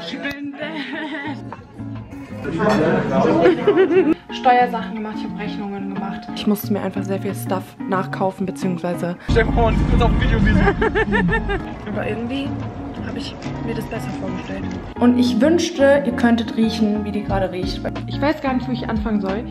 Ich bin Steuersachen gemacht, ich habe Rechnungen gemacht. Ich musste mir einfach sehr viel Stuff nachkaufen, beziehungsweise... Stell dir vor, auf Video Aber irgendwie habe ich mir das besser vorgestellt. Und ich wünschte, ihr könntet riechen, wie die gerade riecht. Ich weiß gar nicht, wo ich anfangen soll.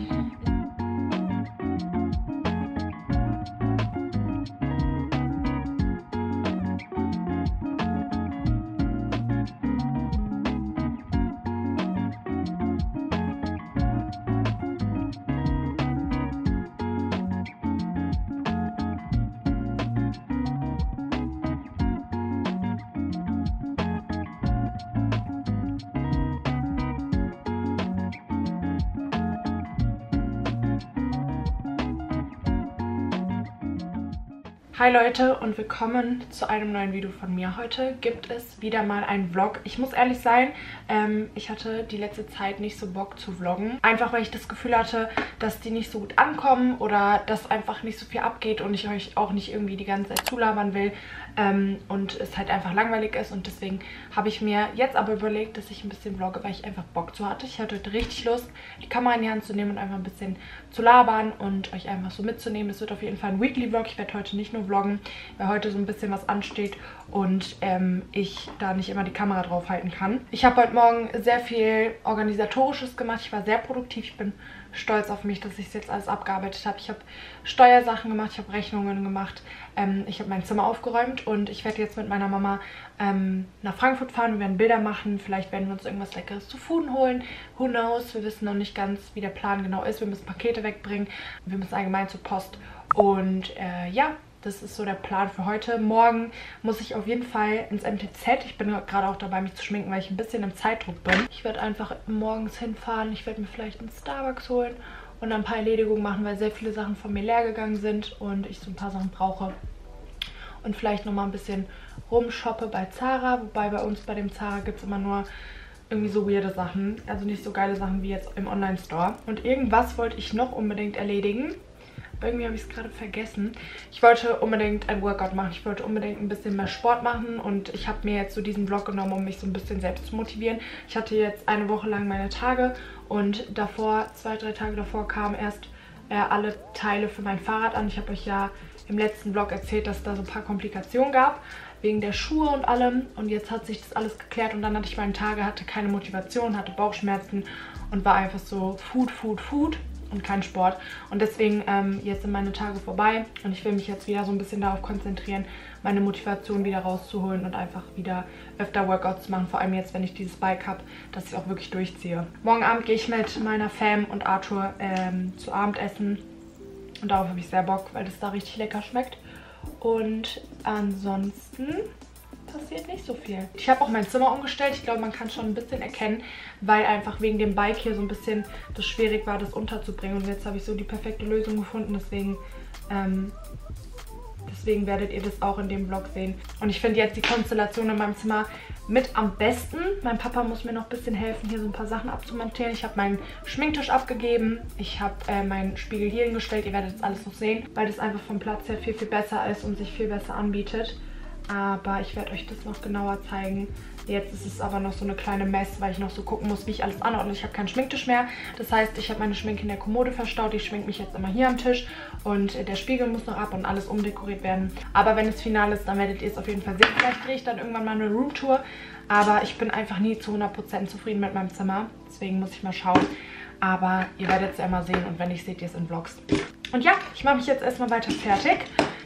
Hi Leute und willkommen zu einem neuen Video von mir. Heute gibt es wieder mal einen Vlog. Ich muss ehrlich sein, ähm, ich hatte die letzte Zeit nicht so Bock zu vloggen. Einfach weil ich das Gefühl hatte, dass die nicht so gut ankommen oder dass einfach nicht so viel abgeht und ich euch auch nicht irgendwie die ganze Zeit zulabern will ähm, und es halt einfach langweilig ist. Und deswegen habe ich mir jetzt aber überlegt, dass ich ein bisschen vlogge, weil ich einfach Bock zu hatte. Ich hatte heute richtig Lust, die Kamera in die Hand zu nehmen und einfach ein bisschen zu labern und euch einfach so mitzunehmen. Es wird auf jeden Fall ein Weekly-Vlog. Ich werde heute nicht nur vloggen, weil heute so ein bisschen was ansteht und ähm, ich da nicht immer die Kamera drauf halten kann. Ich habe heute Morgen sehr viel Organisatorisches gemacht. Ich war sehr produktiv. Ich bin stolz auf mich, dass ich es jetzt alles abgearbeitet habe. Ich habe Steuersachen gemacht, ich habe Rechnungen gemacht, ähm, ich habe mein Zimmer aufgeräumt und ich werde jetzt mit meiner Mama ähm, nach Frankfurt fahren. Wir werden Bilder machen, vielleicht werden wir uns irgendwas Leckeres zu Food holen. Who knows? Wir wissen noch nicht ganz, wie der Plan genau ist. Wir müssen Pakete wegbringen, wir müssen allgemein zur Post und äh, ja, das ist so der Plan für heute. Morgen muss ich auf jeden Fall ins MTZ. Ich bin gerade auch dabei, mich zu schminken, weil ich ein bisschen im Zeitdruck bin. Ich werde einfach morgens hinfahren. Ich werde mir vielleicht einen Starbucks holen und ein paar Erledigungen machen, weil sehr viele Sachen von mir leer gegangen sind und ich so ein paar Sachen brauche. Und vielleicht nochmal ein bisschen rumshoppe bei Zara. Wobei bei uns bei dem Zara gibt es immer nur irgendwie so weirde Sachen. Also nicht so geile Sachen wie jetzt im Online-Store. Und irgendwas wollte ich noch unbedingt erledigen irgendwie habe ich es gerade vergessen. Ich wollte unbedingt ein Workout machen. Ich wollte unbedingt ein bisschen mehr Sport machen und ich habe mir jetzt so diesen Vlog genommen, um mich so ein bisschen selbst zu motivieren. Ich hatte jetzt eine Woche lang meine Tage und davor, zwei, drei Tage davor kamen erst äh, alle Teile für mein Fahrrad an. Ich habe euch ja im letzten Vlog erzählt, dass es da so ein paar Komplikationen gab wegen der Schuhe und allem. Und jetzt hat sich das alles geklärt und dann hatte ich meine Tage, hatte keine Motivation, hatte Bauchschmerzen und war einfach so Food, Food, Food und kein Sport. Und deswegen ähm, jetzt sind meine Tage vorbei und ich will mich jetzt wieder so ein bisschen darauf konzentrieren, meine Motivation wieder rauszuholen und einfach wieder öfter Workouts zu machen. Vor allem jetzt, wenn ich dieses Bike habe, dass ich auch wirklich durchziehe. Morgen Abend gehe ich mit meiner Fam und Arthur ähm, zu Abendessen. Und darauf habe ich sehr Bock, weil das da richtig lecker schmeckt. Und ansonsten passiert nicht so viel. Ich habe auch mein Zimmer umgestellt. Ich glaube, man kann schon ein bisschen erkennen, weil einfach wegen dem Bike hier so ein bisschen das schwierig war, das unterzubringen. Und jetzt habe ich so die perfekte Lösung gefunden. Deswegen, ähm, deswegen werdet ihr das auch in dem Vlog sehen. Und ich finde jetzt die Konstellation in meinem Zimmer mit am besten. Mein Papa muss mir noch ein bisschen helfen, hier so ein paar Sachen abzumontieren. Ich habe meinen Schminktisch abgegeben. Ich habe äh, meinen Spiegel hier hingestellt. Ihr werdet das alles noch sehen, weil das einfach vom Platz her viel, viel besser ist und sich viel besser anbietet aber ich werde euch das noch genauer zeigen. Jetzt ist es aber noch so eine kleine Mess, weil ich noch so gucken muss, wie ich alles anordne. Ich habe keinen Schminktisch mehr. Das heißt, ich habe meine Schminke in der Kommode verstaut. Ich schminke mich jetzt immer hier am Tisch und der Spiegel muss noch ab und alles umdekoriert werden. Aber wenn es final ist, dann werdet ihr es auf jeden Fall sehen. Vielleicht drehe ich dann irgendwann mal eine Roomtour. Aber ich bin einfach nie zu 100% zufrieden mit meinem Zimmer. Deswegen muss ich mal schauen. Aber ihr werdet es ja immer sehen und wenn nicht, seht ihr es in Vlogs. Und ja, ich mache mich jetzt erstmal weiter fertig.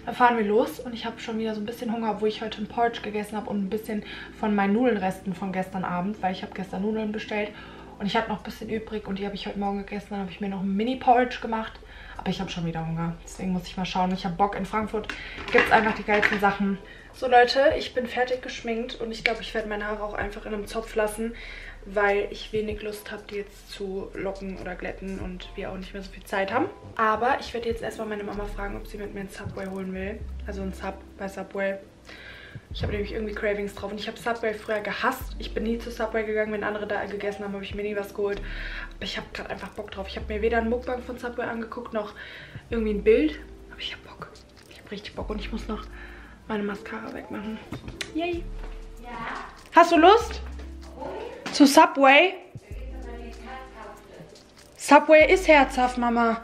Dann fahren wir los und ich habe schon wieder so ein bisschen Hunger, obwohl ich heute ein Porridge gegessen habe und ein bisschen von meinen Nudelnresten von gestern Abend, weil ich habe gestern Nudeln bestellt und ich hatte noch ein bisschen übrig und die habe ich heute Morgen gegessen. Dann habe ich mir noch ein Mini-Porridge gemacht, aber ich habe schon wieder Hunger. Deswegen muss ich mal schauen. Ich habe Bock. In Frankfurt gibt es einfach die geilsten Sachen. So Leute, ich bin fertig geschminkt und ich glaube, ich werde meine Haare auch einfach in einem Zopf lassen, weil ich wenig Lust habe, die jetzt zu locken oder glätten und wir auch nicht mehr so viel Zeit haben. Aber ich werde jetzt erstmal meine Mama fragen, ob sie mit mir ein Subway holen will. Also ein Sub bei Subway. Ich habe nämlich irgendwie Cravings drauf und ich habe Subway früher gehasst. Ich bin nie zu Subway gegangen, wenn andere da gegessen haben, habe ich mir nie was geholt. Aber ich habe gerade einfach Bock drauf. Ich habe mir weder ein Mukbang von Subway angeguckt, noch irgendwie ein Bild. Aber ich habe Bock. Ich habe richtig Bock und ich muss noch meine Mascara wegmachen. Yay! Ja. Hast du Lust? Oh. Zu Subway? Subway ist herzhaft, Mama.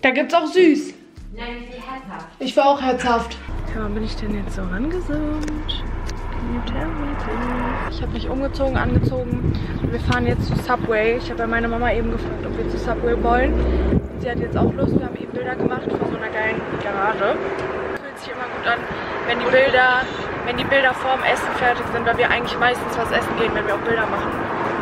Da gibt's auch süß. Nein, die herzhaft. Ich war auch herzhaft. Ja, bin ich denn jetzt so rangezoomt? Ich habe mich umgezogen, angezogen und wir fahren jetzt zu Subway. Ich habe ja meine Mama eben gefragt, ob wir zu Subway wollen. Und sie hat jetzt auch Lust. Wir haben eben Bilder gemacht vor so einer geilen Garage. Fühlt sich immer gut an, wenn die Bilder, wenn die Bilder vorm Essen fertig sind, weil wir eigentlich meistens was essen gehen, wenn wir auch Bilder machen.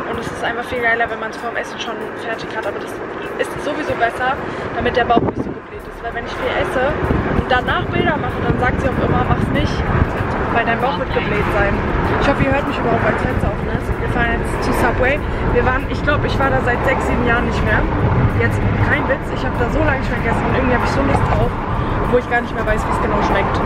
Und es ist einfach viel geiler, wenn man es vorm Essen schon fertig hat. Aber das ist sowieso besser, damit der Bauch nicht so gebläht ist. Weil wenn ich viel esse und danach Bilder mache, dann sagt sie auch immer, mach's nicht, weil dein Bauch wird gebläht sein. Ich hoffe, ihr hört mich überhaupt, weil das Fenster offen ist. Wir fahren jetzt zu Subway. Wir waren, ich glaube, ich war da seit sechs, sieben Jahren nicht mehr. Jetzt kein Witz, ich habe da so lange nicht mehr gegessen und irgendwie habe ich so Lust drauf, obwohl ich gar nicht mehr weiß, wie es genau schmeckt.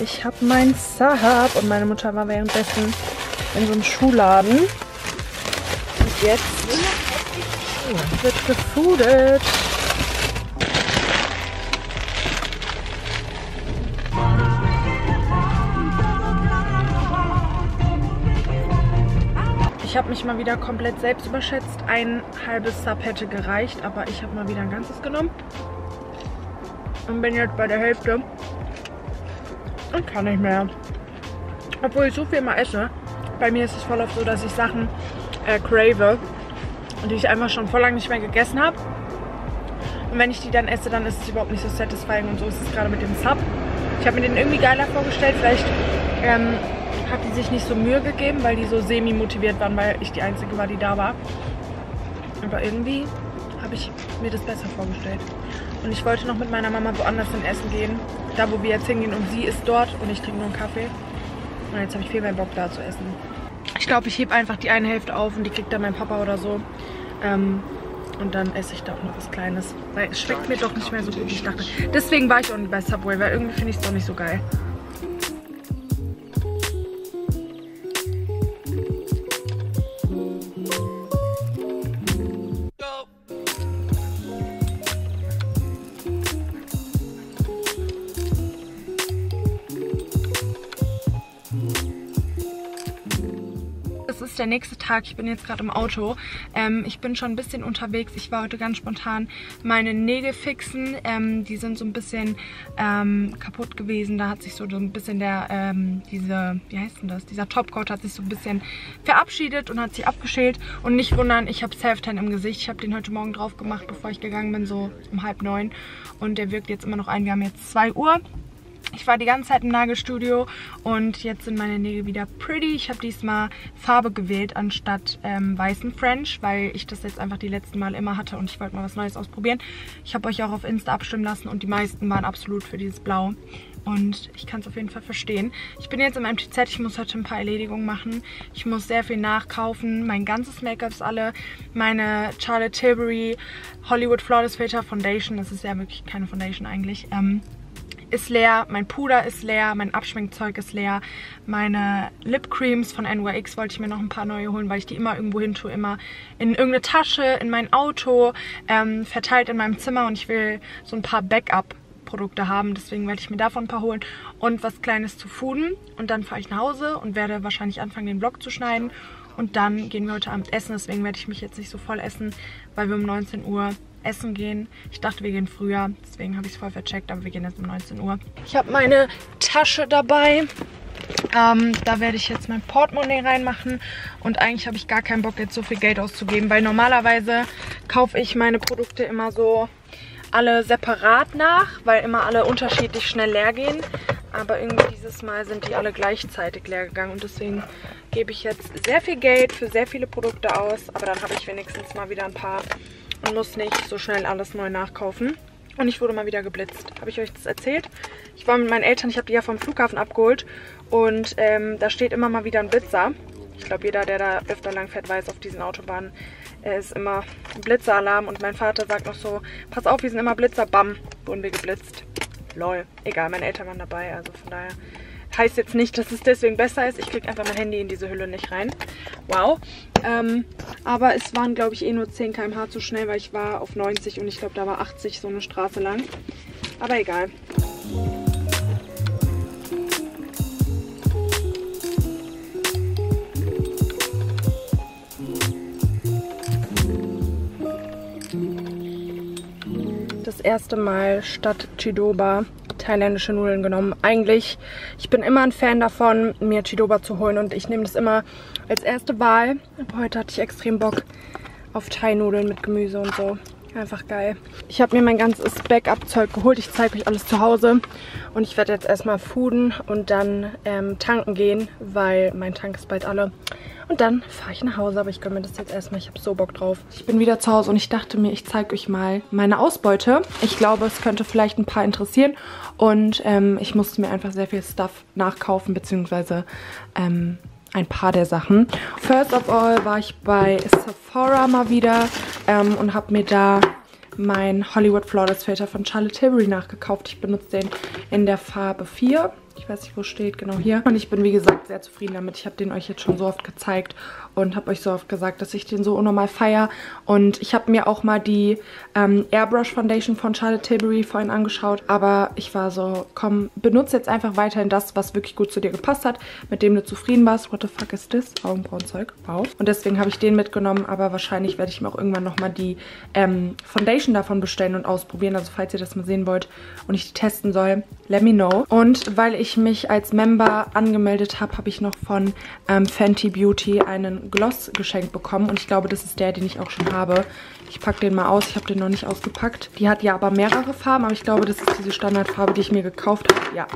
Ich habe mein Sahab und meine Mutter war währenddessen in so einem Schuhladen. Und jetzt wird gefoodet. Ich habe mich mal wieder komplett selbst überschätzt. Ein halbes Sub hätte gereicht, aber ich habe mal wieder ein ganzes genommen. Und bin jetzt bei der Hälfte. Und kann nicht mehr. Obwohl ich so viel mal esse. Bei mir ist es voll oft so, dass ich Sachen äh, crave, die ich einfach schon voll lange nicht mehr gegessen habe. Und wenn ich die dann esse, dann ist es überhaupt nicht so satisfying. Und so ist es gerade mit dem Sub. Ich habe mir den irgendwie geiler vorgestellt. Vielleicht ähm, hat die sich nicht so Mühe gegeben, weil die so semi-motiviert waren, weil ich die Einzige war, die da war. Aber irgendwie habe ich mir das besser vorgestellt. Und ich wollte noch mit meiner Mama woanders hin essen gehen. Da, wo wir jetzt hingehen. Und sie ist dort und ich trinke nur einen Kaffee. Und jetzt habe ich viel mehr Bock da zu essen. Ich glaube, ich hebe einfach die eine Hälfte auf und die kriegt dann mein Papa oder so. Ähm, und dann esse ich da auch noch was Kleines. Weil es schmeckt mir doch nicht mehr so gut, wie ich dachte. Deswegen war ich auch nicht bei Subway, weil irgendwie finde ich es doch nicht so geil. Der nächste Tag. Ich bin jetzt gerade im Auto. Ähm, ich bin schon ein bisschen unterwegs. Ich war heute ganz spontan meine Nägel fixen. Ähm, die sind so ein bisschen ähm, kaputt gewesen. Da hat sich so ein bisschen der, ähm, diese, wie heißt denn das? Dieser Topcoat hat sich so ein bisschen verabschiedet und hat sich abgeschält. Und nicht wundern, ich habe Self-Tan im Gesicht. Ich habe den heute Morgen drauf gemacht, bevor ich gegangen bin, so um halb neun. Und der wirkt jetzt immer noch ein. Wir haben jetzt 2 Uhr. Ich war die ganze Zeit im Nagelstudio und jetzt sind meine Nägel wieder pretty. Ich habe diesmal Farbe gewählt anstatt ähm, weißen French, weil ich das jetzt einfach die letzten Mal immer hatte und ich wollte mal was Neues ausprobieren. Ich habe euch auch auf Insta abstimmen lassen und die meisten waren absolut für dieses Blau. Und ich kann es auf jeden Fall verstehen. Ich bin jetzt im MTZ, ich muss heute ein paar Erledigungen machen. Ich muss sehr viel nachkaufen. Mein ganzes Make-up ist alle. Meine Charlotte Tilbury Hollywood Flawless Filter Foundation, das ist ja wirklich keine Foundation eigentlich, ähm, ist leer, mein Puder ist leer, mein Abschminkzeug ist leer, meine Lip Creams von NYX wollte ich mir noch ein paar neue holen, weil ich die immer irgendwo hin tue, immer in irgendeine Tasche, in mein Auto, ähm, verteilt in meinem Zimmer und ich will so ein paar Backup Produkte haben, deswegen werde ich mir davon ein paar holen und was Kleines zu fooden. Und dann fahre ich nach Hause und werde wahrscheinlich anfangen, den Vlog zu schneiden. Und dann gehen wir heute Abend essen, deswegen werde ich mich jetzt nicht so voll essen, weil wir um 19 Uhr essen gehen. Ich dachte, wir gehen früher, deswegen habe ich es voll vercheckt, aber wir gehen jetzt um 19 Uhr. Ich habe meine Tasche dabei. Ähm, da werde ich jetzt mein Portemonnaie reinmachen und eigentlich habe ich gar keinen Bock jetzt so viel Geld auszugeben, weil normalerweise kaufe ich meine Produkte immer so alle separat nach, weil immer alle unterschiedlich schnell leer gehen. Aber irgendwie dieses Mal sind die alle gleichzeitig leer gegangen und deswegen gebe ich jetzt sehr viel Geld für sehr viele Produkte aus. Aber dann habe ich wenigstens mal wieder ein paar und muss nicht so schnell alles neu nachkaufen. Und ich wurde mal wieder geblitzt. Habe ich euch das erzählt? Ich war mit meinen Eltern, ich habe die ja vom Flughafen abgeholt. Und ähm, da steht immer mal wieder ein Blitzer. Ich glaube, jeder, der da öfter lang fährt, weiß, auf diesen Autobahnen äh, ist immer ein Blitzeralarm. Und mein Vater sagt noch so, pass auf, wir sind immer Blitzer. Bam, wurden wir geblitzt. Lol. Egal, meine Eltern waren dabei, also von daher heißt jetzt nicht, dass es deswegen besser ist. Ich kriege einfach mein Handy in diese Hülle nicht rein. Wow. Ähm, aber es waren, glaube ich, eh nur 10 km/h zu schnell, weil ich war auf 90 und ich glaube, da war 80 so eine Straße lang. Aber egal. Das erste Mal statt Chidoba thailändische Nudeln genommen. Eigentlich, ich bin immer ein Fan davon, mir Chidoba zu holen und ich nehme das immer als erste Wahl. Aber heute hatte ich extrem Bock auf Thai-Nudeln mit Gemüse und so. Einfach geil. Ich habe mir mein ganzes Backup-Zeug geholt. Ich zeige euch alles zu Hause. Und ich werde jetzt erstmal fooden und dann ähm, tanken gehen, weil mein Tank ist bald alle. Und dann fahre ich nach Hause, aber ich gönne mir das jetzt erstmal. Ich habe so Bock drauf. Ich bin wieder zu Hause und ich dachte mir, ich zeige euch mal meine Ausbeute. Ich glaube, es könnte vielleicht ein paar interessieren. Und ähm, ich musste mir einfach sehr viel Stuff nachkaufen, beziehungsweise ähm, ein paar der Sachen. First of all war ich bei Sephora mal wieder ähm, und habe mir da mein Hollywood Flawless Filter von Charlotte Tilbury nachgekauft. Ich benutze den in der Farbe 4. Ich weiß nicht, wo steht, genau hier. Und ich bin, wie gesagt, sehr zufrieden damit. Ich habe den euch jetzt schon so oft gezeigt und habe euch so oft gesagt, dass ich den so unnormal feiere. Und ich habe mir auch mal die ähm, Airbrush Foundation von Charlotte Tilbury vorhin angeschaut. Aber ich war so, komm, benutze jetzt einfach weiterhin das, was wirklich gut zu dir gepasst hat, mit dem du zufrieden warst. What the fuck is this? Augenbrauenzeug. Wow. Und deswegen habe ich den mitgenommen. Aber wahrscheinlich werde ich mir auch irgendwann nochmal die ähm, Foundation davon bestellen und ausprobieren. Also falls ihr das mal sehen wollt und ich die testen soll, let me know. Und weil ich mich als Member angemeldet habe, habe ich noch von ähm, Fenty Beauty einen Gloss geschenkt bekommen. Und ich glaube, das ist der, den ich auch schon habe. Ich packe den mal aus. Ich habe den noch nicht ausgepackt. Die hat ja aber mehrere Farben, aber ich glaube, das ist diese Standardfarbe, die ich mir gekauft habe. Ja,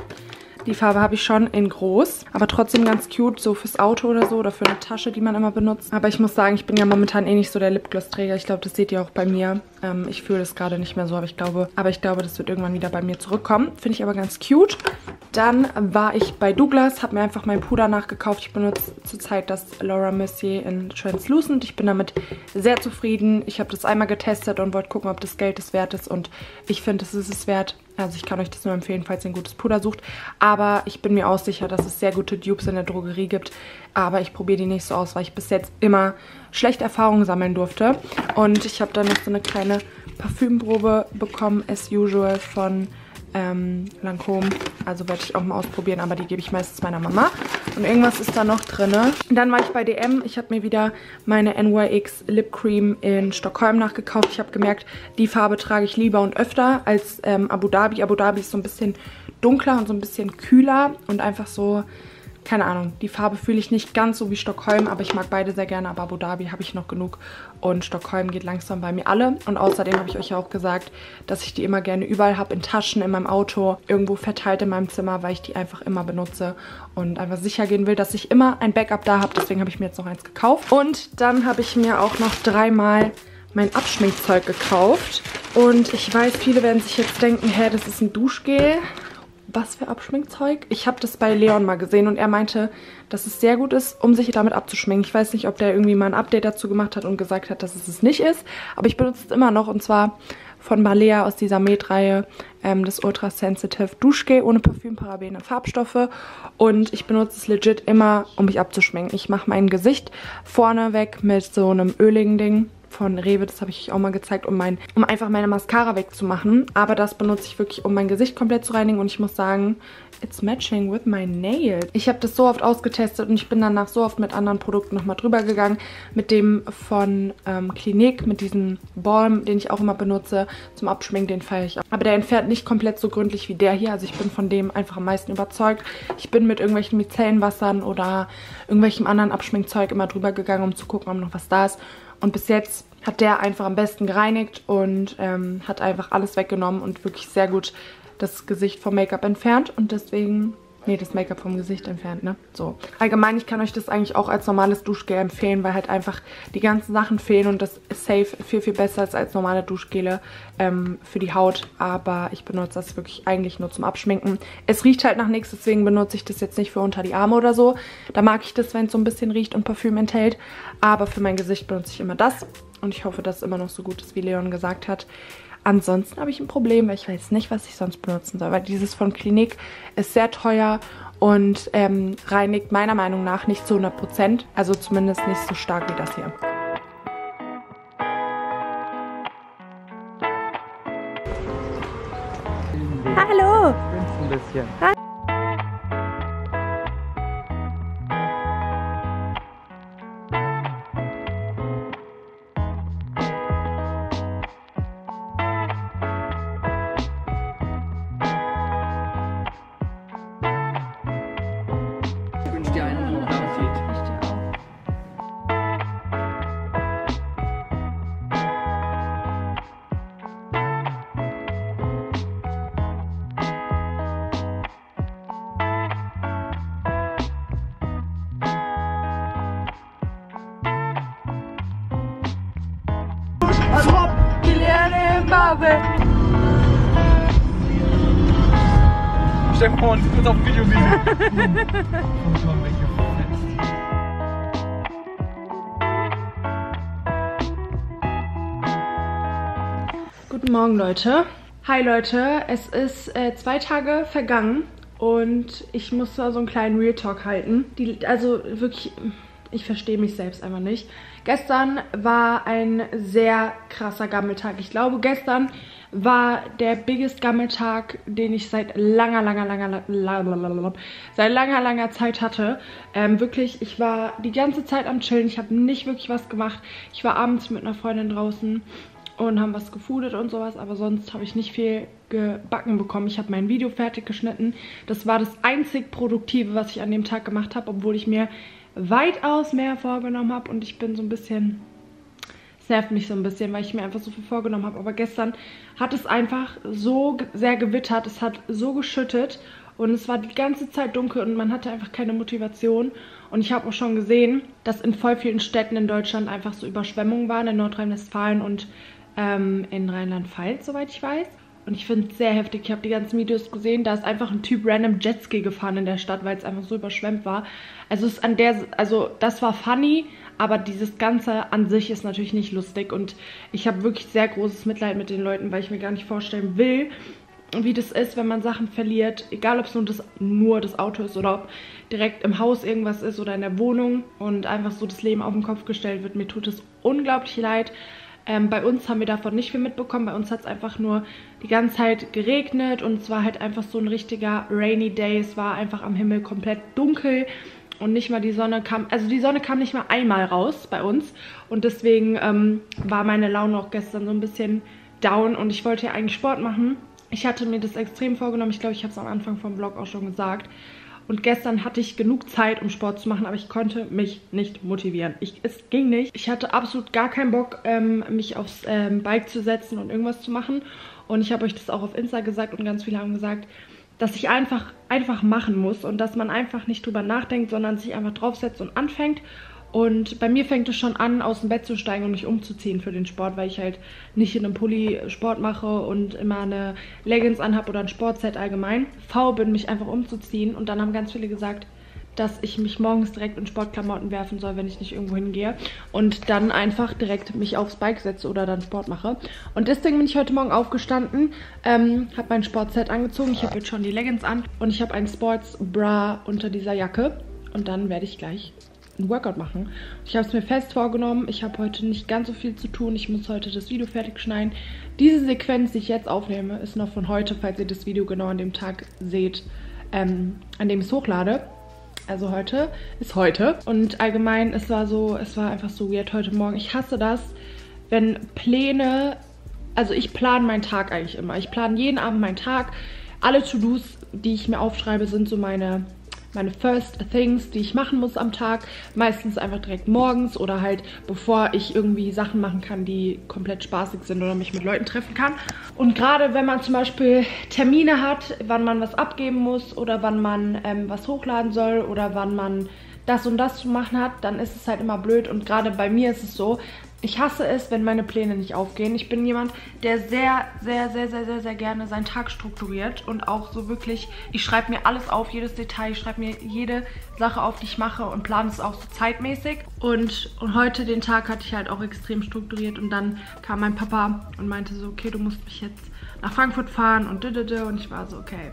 die Farbe habe ich schon in groß, aber trotzdem ganz cute, so fürs Auto oder so oder für eine Tasche, die man immer benutzt. Aber ich muss sagen, ich bin ja momentan eh nicht so der Lipgloss-Träger. Ich glaube, das seht ihr auch bei mir. Ähm, ich fühle das gerade nicht mehr so, aber ich glaube, aber ich glaube, das wird irgendwann wieder bei mir zurückkommen. Finde ich aber ganz cute. Dann war ich bei Douglas, habe mir einfach mein Puder nachgekauft. Ich benutze zurzeit das Laura Mercier in Translucent. Ich bin damit sehr zufrieden. Ich habe das einmal getestet und wollte gucken, ob das Geld es wert ist. Und ich finde, es ist es wert. Also ich kann euch das nur empfehlen, falls ihr ein gutes Puder sucht. Aber ich bin mir auch sicher, dass es sehr gute Dupes in der Drogerie gibt. Aber ich probiere die nicht so aus, weil ich bis jetzt immer schlechte Erfahrungen sammeln durfte. Und ich habe dann noch so eine kleine Parfümprobe bekommen, as usual, von ähm, Lancome. Also werde ich auch mal ausprobieren, aber die gebe ich meistens meiner Mama. Und irgendwas ist da noch drin. Dann war ich bei DM. Ich habe mir wieder meine NYX Lip Cream in Stockholm nachgekauft. Ich habe gemerkt, die Farbe trage ich lieber und öfter als ähm, Abu Dhabi. Abu Dhabi ist so ein bisschen dunkler und so ein bisschen kühler und einfach so keine Ahnung, die Farbe fühle ich nicht ganz so wie Stockholm, aber ich mag beide sehr gerne, aber Abu Dhabi habe ich noch genug und Stockholm geht langsam bei mir alle. Und außerdem habe ich euch ja auch gesagt, dass ich die immer gerne überall habe, in Taschen, in meinem Auto, irgendwo verteilt in meinem Zimmer, weil ich die einfach immer benutze und einfach sicher gehen will, dass ich immer ein Backup da habe. Deswegen habe ich mir jetzt noch eins gekauft. Und dann habe ich mir auch noch dreimal mein Abschminkzeug gekauft. Und ich weiß, viele werden sich jetzt denken, hä, das ist ein Duschgel was für Abschminkzeug. Ich habe das bei Leon mal gesehen und er meinte, dass es sehr gut ist, um sich damit abzuschminken. Ich weiß nicht, ob der irgendwie mal ein Update dazu gemacht hat und gesagt hat, dass es es nicht ist. Aber ich benutze es immer noch und zwar von Balea aus dieser Med-Reihe ähm, das Ultra Sensitive Duschgel ohne Parfüm, Parabene, Farbstoffe. Und ich benutze es legit immer, um mich abzuschminken. Ich mache mein Gesicht vorne weg mit so einem öligen Ding von Rewe, das habe ich euch auch mal gezeigt, um, mein, um einfach meine Mascara wegzumachen. Aber das benutze ich wirklich, um mein Gesicht komplett zu reinigen und ich muss sagen, it's matching with my nails. Ich habe das so oft ausgetestet und ich bin danach so oft mit anderen Produkten nochmal drüber gegangen. Mit dem von ähm, Clinique, mit diesem Balm, den ich auch immer benutze zum Abschminken, den feiere ich auch. Aber der entfernt nicht komplett so gründlich wie der hier. Also ich bin von dem einfach am meisten überzeugt. Ich bin mit irgendwelchen Micellenwassern oder irgendwelchem anderen Abschminkzeug immer drüber gegangen, um zu gucken, ob noch was da ist. Und bis jetzt hat der einfach am besten gereinigt und ähm, hat einfach alles weggenommen und wirklich sehr gut das Gesicht vom Make-up entfernt. Und deswegen Nee, das Make-up vom Gesicht entfernt, ne? So. Allgemein, ich kann euch das eigentlich auch als normales Duschgel empfehlen, weil halt einfach die ganzen Sachen fehlen und das safe viel, viel besser ist als normale Duschgele ähm, für die Haut. Aber ich benutze das wirklich eigentlich nur zum Abschminken. Es riecht halt nach nichts, deswegen benutze ich das jetzt nicht für unter die Arme oder so. Da mag ich das, wenn es so ein bisschen riecht und Parfüm enthält. Aber für mein Gesicht benutze ich immer das. Und ich hoffe, dass es immer noch so gut ist, wie Leon gesagt hat. Ansonsten habe ich ein Problem, weil ich weiß nicht, was ich sonst benutzen soll. Weil dieses von Klinik ist sehr teuer und ähm, reinigt meiner Meinung nach nicht zu 100%. Also zumindest nicht so stark wie das hier. Hallo! Ein bisschen. Top, dir vor, uns kurz auf Video Guten Morgen, Leute. Hi, Leute. Es ist äh, zwei Tage vergangen und ich muss da so einen kleinen Real Talk halten. Die, also wirklich, ich verstehe mich selbst einfach nicht. Gestern war ein sehr krasser Gammeltag. Ich glaube, gestern war der biggest Gammeltag, den ich seit langer, langer, langer, seit langer, langer Zeit hatte. Ähm, wirklich, ich war die ganze Zeit am Chillen. Ich habe nicht wirklich was gemacht. Ich war abends mit einer Freundin draußen und haben was gefoodet und sowas, aber sonst habe ich nicht viel gebacken bekommen. Ich habe mein Video fertig geschnitten. Das war das einzig Produktive, was ich an dem Tag gemacht habe, obwohl ich mir weitaus mehr vorgenommen habe und ich bin so ein bisschen, es nervt mich so ein bisschen, weil ich mir einfach so viel vorgenommen habe. Aber gestern hat es einfach so sehr gewittert, es hat so geschüttet und es war die ganze Zeit dunkel und man hatte einfach keine Motivation. Und ich habe auch schon gesehen, dass in voll vielen Städten in Deutschland einfach so Überschwemmungen waren, in Nordrhein-Westfalen und ähm, in Rheinland-Pfalz, soweit ich weiß. Und ich finde es sehr heftig. Ich habe die ganzen Videos gesehen. Da ist einfach ein Typ random Jetski gefahren in der Stadt, weil es einfach so überschwemmt war. Also es an der, also das war funny, aber dieses Ganze an sich ist natürlich nicht lustig. Und ich habe wirklich sehr großes Mitleid mit den Leuten, weil ich mir gar nicht vorstellen will, wie das ist, wenn man Sachen verliert. Egal, ob es nur das, nur das Auto ist oder ob direkt im Haus irgendwas ist oder in der Wohnung und einfach so das Leben auf den Kopf gestellt wird. Mir tut es unglaublich leid. Ähm, bei uns haben wir davon nicht viel mitbekommen. Bei uns hat es einfach nur die ganze Zeit geregnet und es war halt einfach so ein richtiger rainy day. Es war einfach am Himmel komplett dunkel und nicht mal die Sonne kam, also die Sonne kam nicht mal einmal raus bei uns und deswegen ähm, war meine Laune auch gestern so ein bisschen down und ich wollte ja eigentlich Sport machen. Ich hatte mir das extrem vorgenommen, ich glaube, ich habe es am Anfang vom Vlog auch schon gesagt. Und gestern hatte ich genug Zeit, um Sport zu machen, aber ich konnte mich nicht motivieren. Ich, es ging nicht. Ich hatte absolut gar keinen Bock, ähm, mich aufs ähm, Bike zu setzen und irgendwas zu machen. Und ich habe euch das auch auf Insta gesagt und ganz viele haben gesagt, dass ich einfach, einfach machen muss und dass man einfach nicht drüber nachdenkt, sondern sich einfach draufsetzt und anfängt. Und bei mir fängt es schon an, aus dem Bett zu steigen und mich umzuziehen für den Sport, weil ich halt nicht in einem Pulli Sport mache und immer eine Leggings anhabe oder ein Sportset allgemein. Faul bin, mich einfach umzuziehen. Und dann haben ganz viele gesagt, dass ich mich morgens direkt in Sportklamotten werfen soll, wenn ich nicht irgendwo hingehe. Und dann einfach direkt mich aufs Bike setze oder dann Sport mache. Und deswegen bin ich heute Morgen aufgestanden, ähm, habe mein Sportset angezogen. Ich habe jetzt schon die Leggings an und ich habe ein Sportsbra unter dieser Jacke. Und dann werde ich gleich ein Workout machen. Ich habe es mir fest vorgenommen. Ich habe heute nicht ganz so viel zu tun. Ich muss heute das Video fertig schneiden. Diese Sequenz, die ich jetzt aufnehme, ist noch von heute, falls ihr das Video genau an dem Tag seht, ähm, an dem ich es hochlade. Also heute ist heute. Und allgemein, es war so, es war einfach so weird heute Morgen. Ich hasse das, wenn Pläne, also ich plane meinen Tag eigentlich immer. Ich plane jeden Abend meinen Tag. Alle To-Dos, die ich mir aufschreibe, sind so meine meine First Things, die ich machen muss am Tag. Meistens einfach direkt morgens oder halt bevor ich irgendwie Sachen machen kann, die komplett spaßig sind oder mich mit Leuten treffen kann. Und gerade wenn man zum Beispiel Termine hat, wann man was abgeben muss oder wann man ähm, was hochladen soll oder wann man das und das zu machen hat, dann ist es halt immer blöd. Und gerade bei mir ist es so, ich hasse es, wenn meine Pläne nicht aufgehen. Ich bin jemand, der sehr, sehr, sehr, sehr, sehr, sehr gerne seinen Tag strukturiert und auch so wirklich, ich schreibe mir alles auf, jedes Detail, ich schreibe mir jede Sache auf, die ich mache und plane es auch so zeitmäßig. Und, und heute den Tag hatte ich halt auch extrem strukturiert und dann kam mein Papa und meinte so, okay, du musst mich jetzt nach Frankfurt fahren und und ich war so, okay,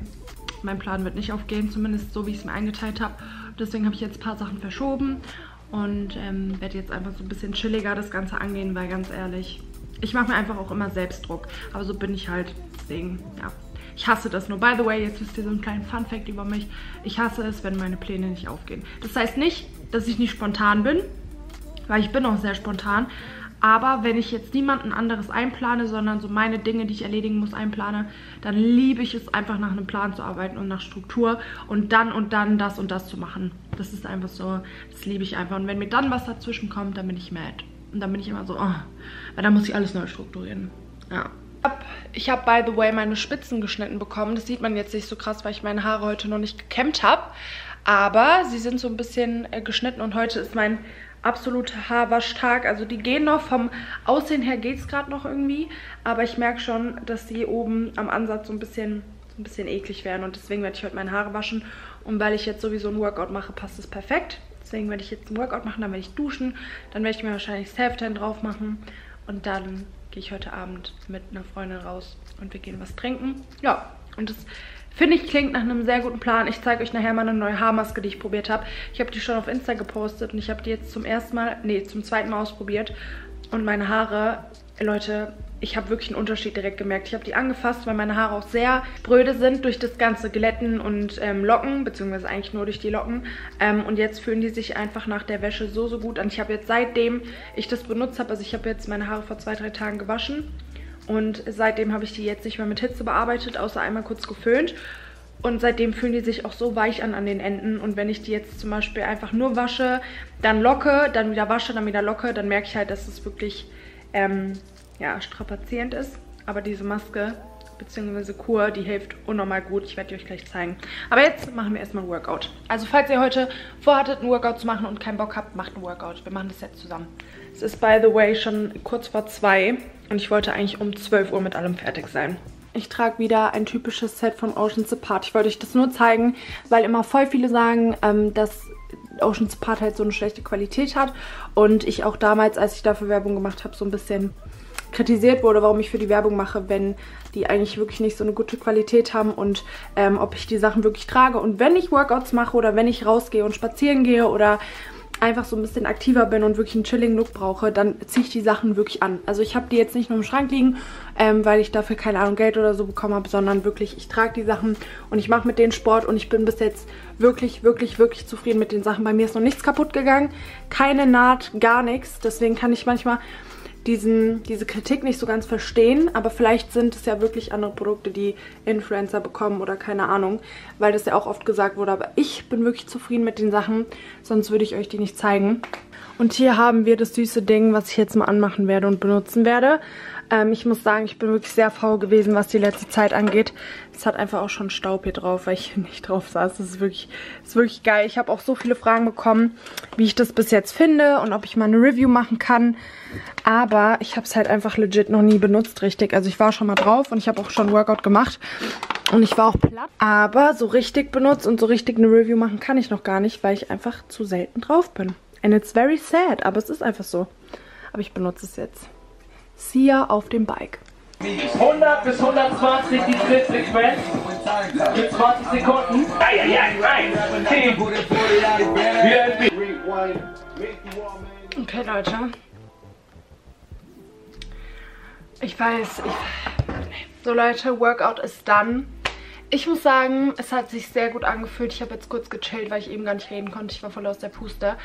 mein Plan wird nicht aufgehen, zumindest so, wie ich es mir eingeteilt habe. Deswegen habe ich jetzt ein paar Sachen verschoben und ähm, werde jetzt einfach so ein bisschen chilliger das Ganze angehen, weil ganz ehrlich, ich mache mir einfach auch immer Selbstdruck. Aber so bin ich halt, deswegen, ja. Ich hasse das nur. By the way, jetzt wisst ihr so einen kleinen Fun-Fact über mich. Ich hasse es, wenn meine Pläne nicht aufgehen. Das heißt nicht, dass ich nicht spontan bin, weil ich bin auch sehr spontan. Aber wenn ich jetzt niemanden anderes einplane, sondern so meine Dinge, die ich erledigen muss, einplane, dann liebe ich es einfach nach einem Plan zu arbeiten und nach Struktur und dann und dann das und das zu machen. Das ist einfach so, das liebe ich einfach. Und wenn mir dann was dazwischen kommt, dann bin ich mad. Und dann bin ich immer so, oh, weil dann muss ich alles neu strukturieren. Ja. Ich habe, by the way, meine Spitzen geschnitten bekommen. Das sieht man jetzt nicht so krass, weil ich meine Haare heute noch nicht gekämmt habe. Aber sie sind so ein bisschen äh, geschnitten und heute ist mein absoluter Haarwaschtag. Also die gehen noch, vom Aussehen her geht es gerade noch irgendwie. Aber ich merke schon, dass die oben am Ansatz so ein bisschen, so ein bisschen eklig werden. Und deswegen werde ich heute meine Haare waschen. Und weil ich jetzt sowieso ein Workout mache, passt es perfekt. Deswegen werde ich jetzt ein Workout machen, dann werde ich duschen. Dann werde ich mir wahrscheinlich Self-Tan drauf machen. Und dann gehe ich heute Abend mit einer Freundin raus und wir gehen was trinken. Ja, und das Finde ich, klingt nach einem sehr guten Plan. Ich zeige euch nachher mal eine neue Haarmaske, die ich probiert habe. Ich habe die schon auf Insta gepostet und ich habe die jetzt zum ersten Mal, nee, zum zweiten Mal ausprobiert. Und meine Haare, Leute, ich habe wirklich einen Unterschied direkt gemerkt. Ich habe die angefasst, weil meine Haare auch sehr spröde sind durch das ganze Glätten und ähm, Locken, beziehungsweise eigentlich nur durch die Locken. Ähm, und jetzt fühlen die sich einfach nach der Wäsche so, so gut an. Ich habe jetzt seitdem ich das benutzt habe, also ich habe jetzt meine Haare vor zwei, drei Tagen gewaschen und seitdem habe ich die jetzt nicht mehr mit Hitze bearbeitet, außer einmal kurz geföhnt. Und seitdem fühlen die sich auch so weich an an den Enden. Und wenn ich die jetzt zum Beispiel einfach nur wasche, dann locke, dann wieder wasche, dann wieder locke, dann merke ich halt, dass es wirklich ähm, ja, strapazierend ist. Aber diese Maske bzw. Kur, die hilft unnormal gut. Ich werde die euch gleich zeigen. Aber jetzt machen wir erstmal ein Workout. Also falls ihr heute vorhattet, ein Workout zu machen und keinen Bock habt, macht ein Workout. Wir machen das jetzt zusammen. Es ist, by the way, schon kurz vor zwei. Und ich wollte eigentlich um 12 Uhr mit allem fertig sein. Ich trage wieder ein typisches Set von Ocean's Apart. Ich wollte euch das nur zeigen, weil immer voll viele sagen, ähm, dass Ocean's Apart halt so eine schlechte Qualität hat. Und ich auch damals, als ich dafür Werbung gemacht habe, so ein bisschen kritisiert wurde, warum ich für die Werbung mache, wenn die eigentlich wirklich nicht so eine gute Qualität haben und ähm, ob ich die Sachen wirklich trage. Und wenn ich Workouts mache oder wenn ich rausgehe und spazieren gehe oder einfach so ein bisschen aktiver bin und wirklich einen chilligen Look brauche, dann ziehe ich die Sachen wirklich an. Also ich habe die jetzt nicht nur im Schrank liegen, ähm, weil ich dafür keine Ahnung Geld oder so bekommen habe, sondern wirklich, ich trage die Sachen und ich mache mit denen Sport und ich bin bis jetzt wirklich, wirklich, wirklich zufrieden mit den Sachen. Bei mir ist noch nichts kaputt gegangen, keine Naht, gar nichts. Deswegen kann ich manchmal diesen, diese Kritik nicht so ganz verstehen, aber vielleicht sind es ja wirklich andere Produkte, die Influencer bekommen oder keine Ahnung, weil das ja auch oft gesagt wurde, aber ich bin wirklich zufrieden mit den Sachen, sonst würde ich euch die nicht zeigen. Und hier haben wir das süße Ding, was ich jetzt mal anmachen werde und benutzen werde. Ähm, ich muss sagen, ich bin wirklich sehr faul gewesen, was die letzte Zeit angeht. Es hat einfach auch schon Staub hier drauf, weil ich hier nicht drauf saß. Das ist wirklich, das ist wirklich geil. Ich habe auch so viele Fragen bekommen, wie ich das bis jetzt finde und ob ich mal eine Review machen kann. Aber ich habe es halt einfach legit noch nie benutzt, richtig. Also ich war schon mal drauf und ich habe auch schon Workout gemacht. Und ich war auch platt. Aber so richtig benutzt und so richtig eine Review machen kann ich noch gar nicht, weil ich einfach zu selten drauf bin. And it's very sad, aber es ist einfach so. Aber ich benutze es jetzt. Sia auf dem Bike. 100 bis 120 die Trittsequenz für 20 Sekunden. Okay, Leute. Ich weiß, ich... So, Leute, Workout ist done. Ich muss sagen, es hat sich sehr gut angefühlt. Ich habe jetzt kurz gechillt, weil ich eben gar nicht reden konnte. Ich war voll aus der Puste.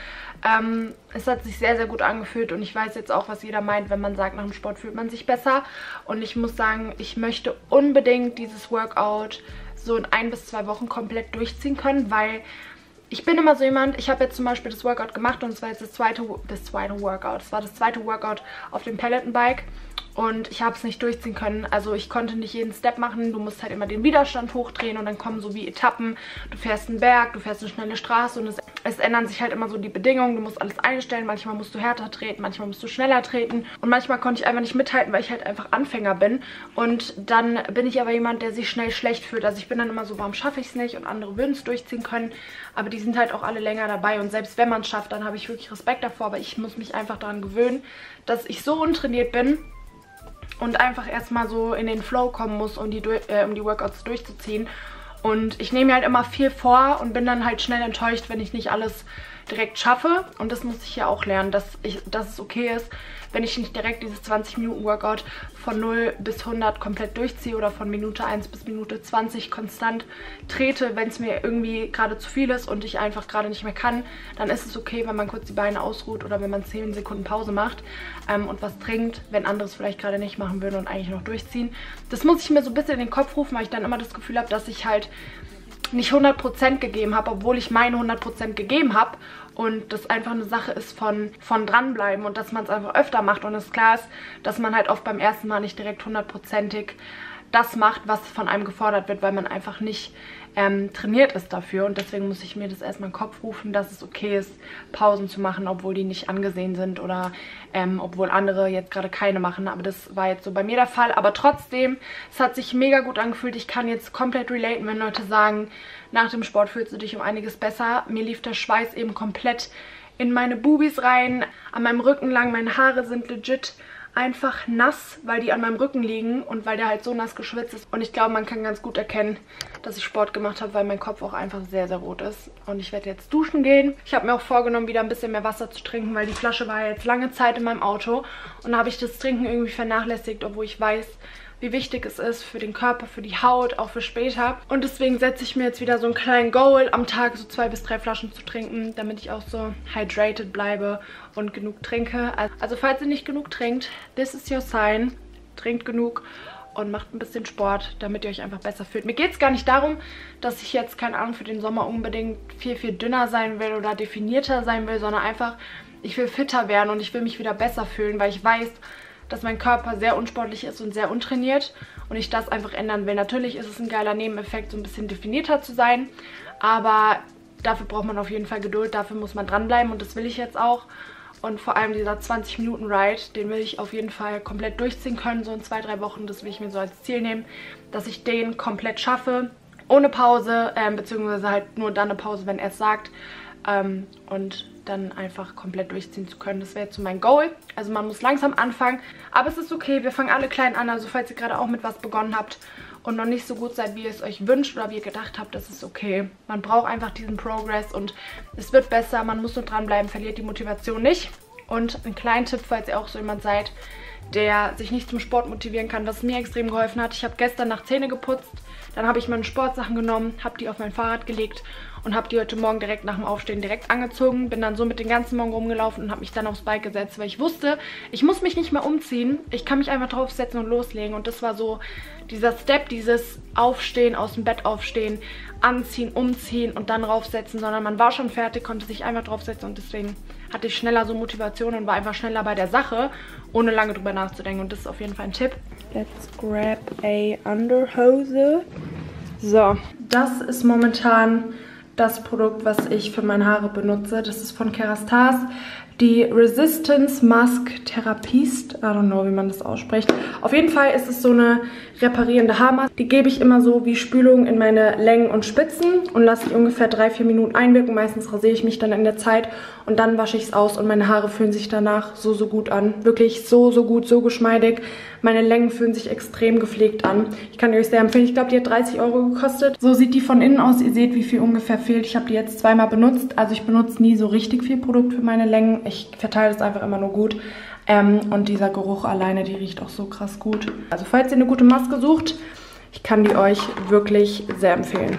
Ähm, es hat sich sehr, sehr gut angefühlt und ich weiß jetzt auch, was jeder meint, wenn man sagt, nach dem Sport fühlt man sich besser. Und ich muss sagen, ich möchte unbedingt dieses Workout so in ein bis zwei Wochen komplett durchziehen können, weil ich bin immer so jemand, ich habe jetzt zum Beispiel das Workout gemacht und es war jetzt das zweite, das zweite Workout. Es war das zweite Workout auf dem Peloton-Bike. Und ich habe es nicht durchziehen können. Also ich konnte nicht jeden Step machen. Du musst halt immer den Widerstand hochdrehen und dann kommen so wie Etappen. Du fährst einen Berg, du fährst eine schnelle Straße und es, es ändern sich halt immer so die Bedingungen. Du musst alles einstellen. Manchmal musst du härter treten, manchmal musst du schneller treten. Und manchmal konnte ich einfach nicht mithalten, weil ich halt einfach Anfänger bin. Und dann bin ich aber jemand, der sich schnell schlecht fühlt. Also ich bin dann immer so, warum schaffe ich es nicht? Und andere würden es durchziehen können. Aber die sind halt auch alle länger dabei. Und selbst wenn man es schafft, dann habe ich wirklich Respekt davor. Aber ich muss mich einfach daran gewöhnen, dass ich so untrainiert bin, und einfach erstmal so in den Flow kommen muss, um die, äh, um die Workouts durchzuziehen. Und ich nehme mir halt immer viel vor und bin dann halt schnell enttäuscht, wenn ich nicht alles direkt schaffe. Und das muss ich ja auch lernen, dass, ich, dass es okay ist, wenn ich nicht direkt dieses 20 Minuten Workout von 0 bis 100 komplett durchziehe oder von Minute 1 bis Minute 20 konstant trete, wenn es mir irgendwie gerade zu viel ist und ich einfach gerade nicht mehr kann, dann ist es okay, wenn man kurz die Beine ausruht oder wenn man 10 Sekunden Pause macht ähm, und was trinkt, wenn andere es vielleicht gerade nicht machen würden und eigentlich noch durchziehen. Das muss ich mir so ein bisschen in den Kopf rufen, weil ich dann immer das Gefühl habe, dass ich halt nicht 100% gegeben habe, obwohl ich meine 100% gegeben habe. Und das einfach eine Sache ist von, von dranbleiben und dass man es einfach öfter macht. Und es klar ist, dass man halt oft beim ersten Mal nicht direkt hundertprozentig das macht, was von einem gefordert wird, weil man einfach nicht ähm, trainiert ist dafür. Und deswegen muss ich mir das erstmal in den Kopf rufen, dass es okay ist, Pausen zu machen, obwohl die nicht angesehen sind oder ähm, obwohl andere jetzt gerade keine machen. Aber das war jetzt so bei mir der Fall. Aber trotzdem, es hat sich mega gut angefühlt. Ich kann jetzt komplett relaten, wenn Leute sagen, nach dem Sport fühlst du dich um einiges besser. Mir lief der Schweiß eben komplett in meine Bubis rein, an meinem Rücken lang. Meine Haare sind legit einfach nass, weil die an meinem Rücken liegen und weil der halt so nass geschwitzt ist. Und ich glaube, man kann ganz gut erkennen, dass ich Sport gemacht habe, weil mein Kopf auch einfach sehr, sehr rot ist. Und ich werde jetzt duschen gehen. Ich habe mir auch vorgenommen, wieder ein bisschen mehr Wasser zu trinken, weil die Flasche war jetzt lange Zeit in meinem Auto. Und da habe ich das Trinken irgendwie vernachlässigt, obwohl ich weiß, wie wichtig es ist für den Körper, für die Haut, auch für später. Und deswegen setze ich mir jetzt wieder so einen kleinen Goal, am Tag so zwei bis drei Flaschen zu trinken, damit ich auch so hydrated bleibe und genug trinke. Also falls ihr nicht genug trinkt, this is your sign. Trinkt genug und macht ein bisschen Sport, damit ihr euch einfach besser fühlt. Mir geht es gar nicht darum, dass ich jetzt, keine Ahnung, für den Sommer unbedingt viel, viel dünner sein will oder definierter sein will, sondern einfach, ich will fitter werden und ich will mich wieder besser fühlen, weil ich weiß, dass mein Körper sehr unsportlich ist und sehr untrainiert und ich das einfach ändern will. Natürlich ist es ein geiler Nebeneffekt, so ein bisschen definierter zu sein, aber dafür braucht man auf jeden Fall Geduld, dafür muss man dranbleiben und das will ich jetzt auch. Und vor allem dieser 20-Minuten-Ride, den will ich auf jeden Fall komplett durchziehen können, so in zwei, drei Wochen. Das will ich mir so als Ziel nehmen, dass ich den komplett schaffe, ohne Pause, ähm, beziehungsweise halt nur dann eine Pause, wenn er es sagt. Ähm, und dann einfach komplett durchziehen zu können. Das wäre jetzt so mein Goal. Also man muss langsam anfangen. Aber es ist okay, wir fangen alle klein an. Also falls ihr gerade auch mit was begonnen habt und noch nicht so gut seid, wie ihr es euch wünscht oder wie ihr gedacht habt, das ist okay. Man braucht einfach diesen Progress und es wird besser. Man muss nur dranbleiben, verliert die Motivation nicht. Und ein kleiner Tipp, falls ihr auch so jemand seid, der sich nicht zum Sport motivieren kann, was mir extrem geholfen hat. Ich habe gestern nach Zähne geputzt, dann habe ich meine Sportsachen genommen, habe die auf mein Fahrrad gelegt und habe die heute Morgen direkt nach dem Aufstehen direkt angezogen. Bin dann so mit den ganzen Morgen rumgelaufen und habe mich dann aufs Bike gesetzt, weil ich wusste, ich muss mich nicht mehr umziehen. Ich kann mich einfach draufsetzen und loslegen. Und das war so dieser Step, dieses Aufstehen, aus dem Bett aufstehen, anziehen, umziehen und dann draufsetzen, sondern man war schon fertig, konnte sich einfach draufsetzen und deswegen hatte ich schneller so Motivation und war einfach schneller bei der Sache, ohne lange drüber nachzudenken. Und das ist auf jeden Fall ein Tipp. Let's grab a Underhose. So, das ist momentan das Produkt, was ich für meine Haare benutze. Das ist von Kerastase die Resistance Mask Therapist. I don't know, wie man das ausspricht. Auf jeden Fall ist es so eine reparierende Haarmaske. Die gebe ich immer so wie Spülung in meine Längen und Spitzen und lasse die ungefähr 3-4 Minuten einwirken. Meistens rasiere ich mich dann in der Zeit und dann wasche ich es aus und meine Haare fühlen sich danach so, so gut an. Wirklich so, so gut, so geschmeidig. Meine Längen fühlen sich extrem gepflegt an. Ich kann die euch sehr empfehlen. Ich glaube, die hat 30 Euro gekostet. So sieht die von innen aus. Ihr seht, wie viel ungefähr fehlt. Ich habe die jetzt zweimal benutzt. Also ich benutze nie so richtig viel Produkt für meine Längen. Ich verteile es einfach immer nur gut. Ähm, und dieser Geruch alleine, die riecht auch so krass gut. Also falls ihr eine gute Maske sucht, ich kann die euch wirklich sehr empfehlen.